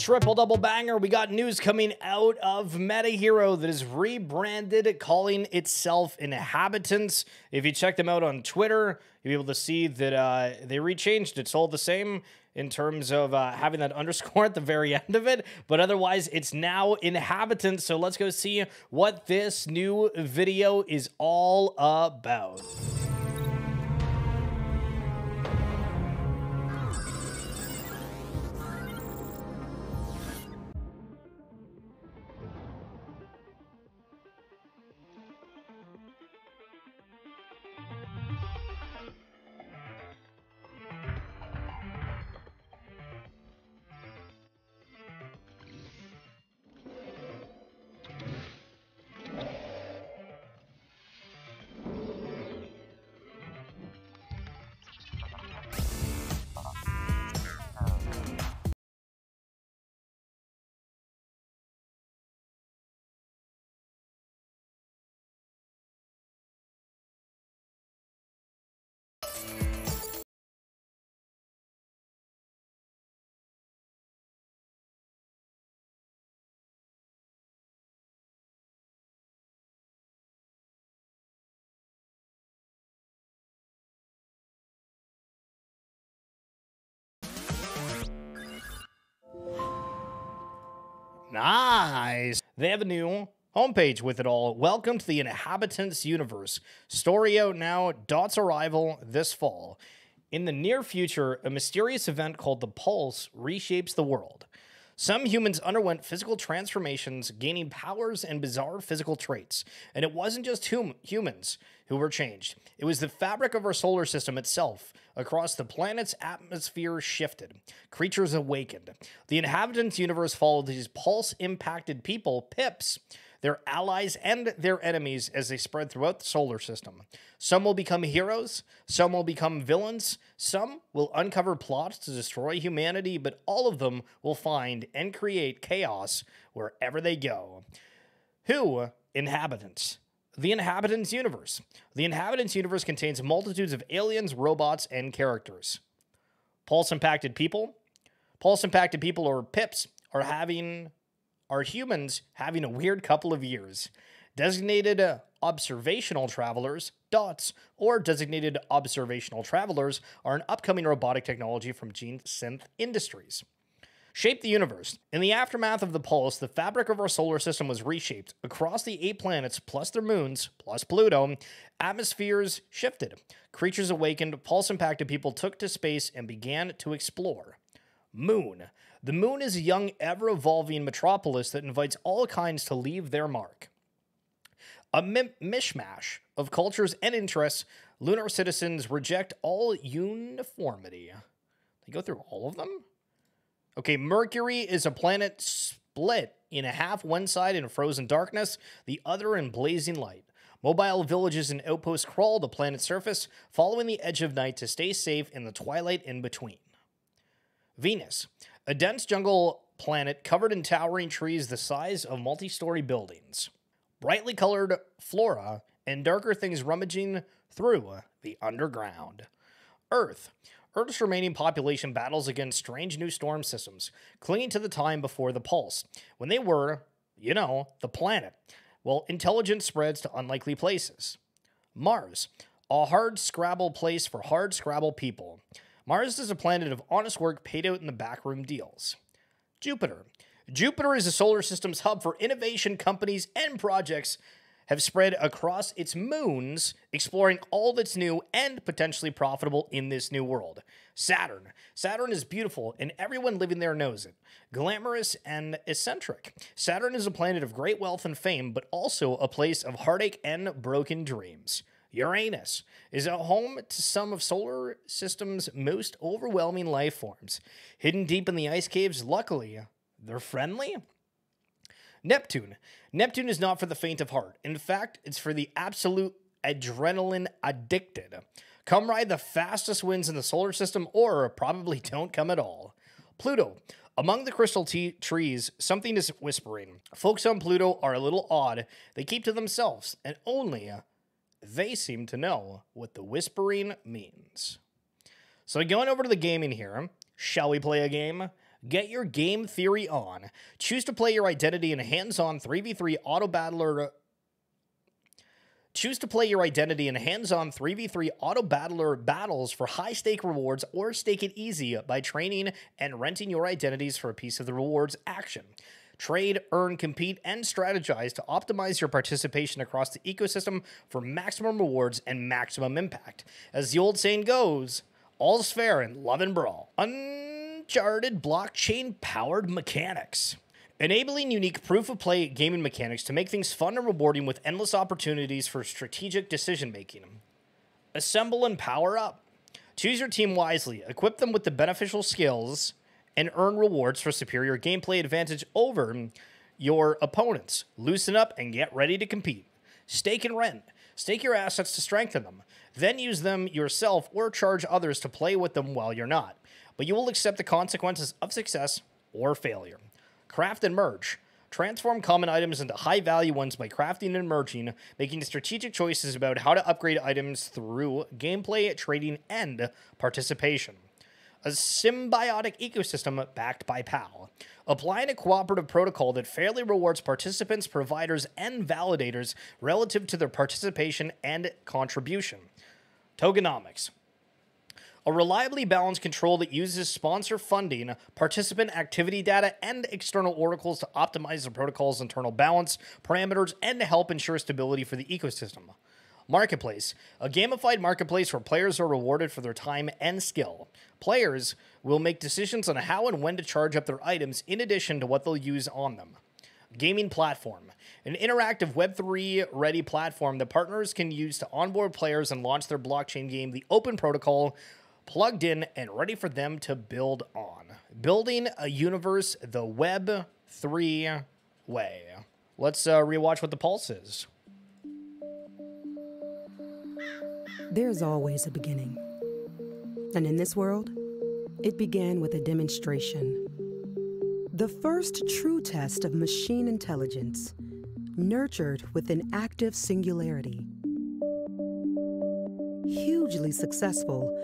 triple double banger. We got news coming out of MetaHero that is rebranded, calling itself Inhabitants. If you check them out on Twitter, you'll be able to see that uh, they rechanged. It's all the same in terms of uh, having that underscore at the very end of it, but otherwise, it's now Inhabitants. So let's go see what this new video is all about. Nice. They have a new homepage with it all. Welcome to the Inhabitants universe. Story out now. Dot's arrival this fall. In the near future, a mysterious event called the Pulse reshapes the world. Some humans underwent physical transformations, gaining powers and bizarre physical traits. And it wasn't just hum- humans who were changed, it was the fabric of our solar system itself. Across the planet's atmosphere shifted. Creatures awakened. The inhabitants' universe followed these pulse impacted people, pips, their allies and their enemies as they spread throughout the solar system. Some will become heroes, some will become villains, some will uncover plots to destroy humanity, but all of them will find and create chaos wherever they go. Who? Inhabitants. The Inhabitants universe. The Inhabitants universe contains multitudes of aliens, robots, and characters. Pulse impacted people. Pulse impacted people or pips are having are humans having a weird couple of years. Designated observational travelers, DOTS, or designated observational travelers are an upcoming robotic technology from Gene Synth Industries. Shape the universe. In the aftermath of the pulse, the fabric of our solar system was reshaped. Across the eight planets, plus their moons, plus Pluto, atmospheres shifted. Creatures awakened, pulse impacted people took to space and began to explore. Moon. The moon is a young, ever evolving metropolis that invites all kinds to leave their mark. A mi- mishmash of cultures and interests, lunar citizens reject all uniformity. They go through all of them? Okay, Mercury is a planet split in half, one side in frozen darkness, the other in blazing light. Mobile villages and outposts crawl the planet's surface, following the edge of night to stay safe in the twilight in between. Venus, a dense jungle planet covered in towering trees the size of multi story buildings. Brightly colored flora and darker things rummaging through the underground. Earth, Earth's remaining population battles against strange new storm systems, clinging to the time before the pulse, when they were, you know, the planet, Well, intelligence spreads to unlikely places. Mars, a hard scrabble place for hard scrabble people. Mars is a planet of honest work paid out in the backroom deals. Jupiter. Jupiter is a solar system's hub for innovation companies and projects have spread across its moons, exploring all that's new and potentially profitable in this new world. Saturn. Saturn is beautiful, and everyone living there knows it. Glamorous and eccentric. Saturn is a planet of great wealth and fame, but also a place of heartache and broken dreams. Uranus is a home to some of solar system's most overwhelming life forms. Hidden deep in the ice caves, luckily, they're friendly. Neptune. Neptune is not for the faint of heart. In fact, it's for the absolute adrenaline addicted. Come ride the fastest winds in the solar system, or probably don't come at all. Pluto. Among the crystal trees, something is whispering. Folks on Pluto are a little odd. They keep to themselves, and only they seem to know what the whispering means. So, going over to the gaming here, shall we play a game? Get your game theory on. Choose to play your identity in a hands on 3v3 auto battler. Choose to play your identity in hands on 3v3 auto battler battles for high stake rewards or stake it easy by training and renting your identities for a piece of the rewards action. Trade, earn, compete, and strategize to optimize your participation across the ecosystem for maximum rewards and maximum impact. As the old saying goes, all's fair in love and brawl. Uncharted blockchain powered mechanics. Enabling unique proof of play gaming mechanics to make things fun and rewarding with endless opportunities for strategic decision making. Assemble and power up. Choose your team wisely, equip them with the beneficial skills and earn rewards for superior gameplay advantage over your opponents. Loosen up and get ready to compete. Stake and rent. Stake your assets to strengthen them. Then use them yourself or charge others to play with them while you're not. But you will accept the consequences of success or failure. Craft and merge. Transform common items into high value ones by crafting and merging, making strategic choices about how to upgrade items through gameplay, trading, and participation a symbiotic ecosystem backed by PAL. Applying a cooperative protocol that fairly rewards participants, providers, and validators relative to their participation and contribution. Tokenomics. A reliably balanced control that uses sponsor funding, participant activity data, and external oracles to optimize the protocol's internal balance, parameters, and to help ensure stability for the ecosystem. Marketplace, a gamified marketplace where players are rewarded for their time and skill. Players will make decisions on how and when to charge up their items in addition to what they'll use on them. Gaming platform, an interactive Web3 ready platform that partners can use to onboard players and launch their blockchain game, the Open Protocol, plugged in and ready for them to build on. Building a universe the Web3 way. Let's uh, rewatch what the pulse is. There's always a beginning. And in this world, it began with a demonstration. The first true test of machine intelligence, nurtured with an active singularity. Hugely successful,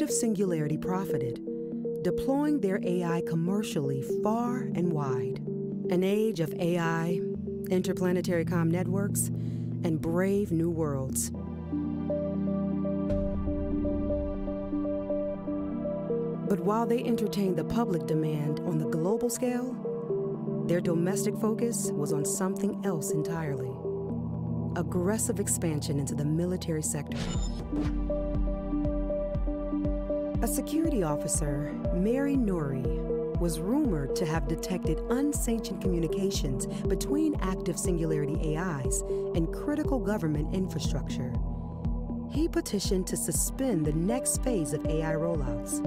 Active Singularity profited, deploying their AI commercially far and wide. An age of AI, interplanetary com networks, and brave new worlds. But while they entertained the public demand on the global scale, their domestic focus was on something else entirely aggressive expansion into the military sector. A security officer, Mary Nouri, was rumored to have detected unsanctioned communications between active singularity AIs and critical government infrastructure. He petitioned to suspend the next phase of AI rollouts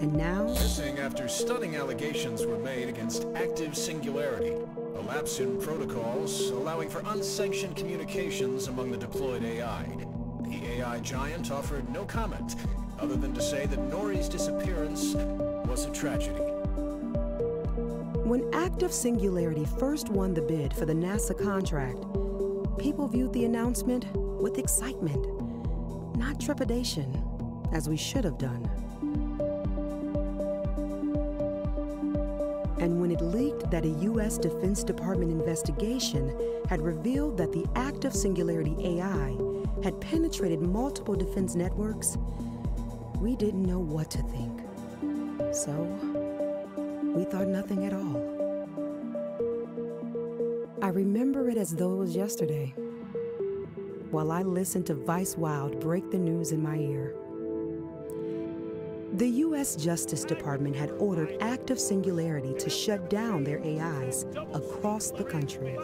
and now? Missing after stunning allegations were made against active singularity, a lapse in protocols allowing for unsanctioned communications among the deployed AI. The AI giant offered no comment, other than to say that Nori's disappearance was a tragedy. When Active Singularity first won the bid for the NASA contract, people viewed the announcement with excitement, not trepidation, as we should have done. and when it leaked that a U.S. Defense Department investigation had revealed that the active Singularity AI had penetrated multiple defense networks, we didn't know what to think. So, we thought nothing at all. I remember it as though it was yesterday, while I listened to Vice Wild break the news in my ear. The U.S. Justice Department had ordered Active Singularity to shut down their AIs across the country.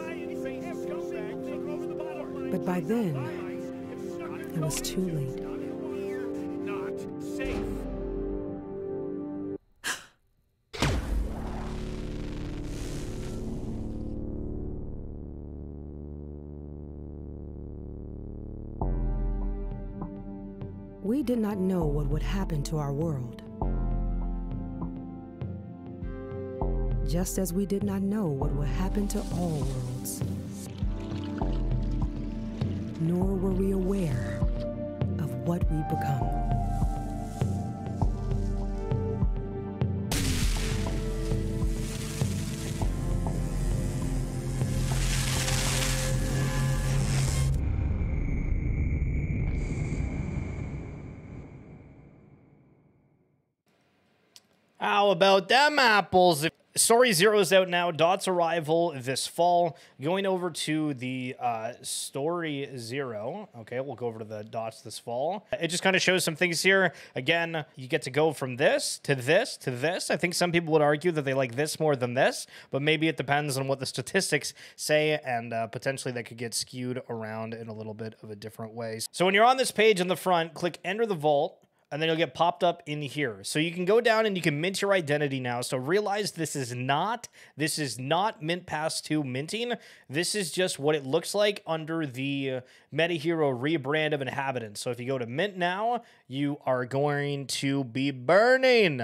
But by then, it was too late. We did not know what would happen to our world. Just as we did not know what would happen to all worlds. Nor were we aware of what we become. How about them apples? Story Zero is out now. Dot's arrival this fall. Going over to the uh, Story Zero. Okay, we'll go over to the Dots this fall. It just kind of shows some things here. Again, you get to go from this to this to this. I think some people would argue that they like this more than this, but maybe it depends on what the statistics say, and uh, potentially that could get skewed around in a little bit of a different way. So when you're on this page in the front, click Enter the Vault and then you'll get popped up in here. So you can go down and you can mint your identity now. So realize this is not this is not Mint Pass 2 minting. This is just what it looks like under the MetaHero rebrand of Inhabitants. So if you go to Mint now, you are going to be burning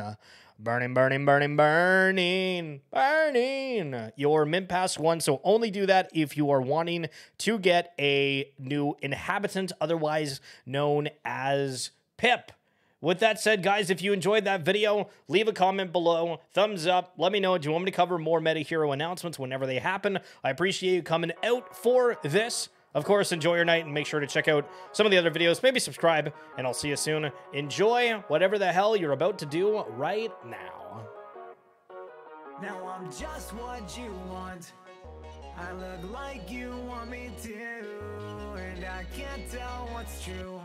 burning, burning, burning, burning, burning your Mint Pass 1. So only do that if you are wanting to get a new inhabitant, otherwise known as Pip. With that said, guys, if you enjoyed that video, leave a comment below, thumbs up, let me know, do you want me to cover more MetaHero announcements whenever they happen? I appreciate you coming out for this. Of course, enjoy your night and make sure to check out some of the other videos. Maybe subscribe, and I'll see you soon. Enjoy whatever the hell you're about to do right now. Now I'm just what you want. I look like you want me to, and I can't tell what's true.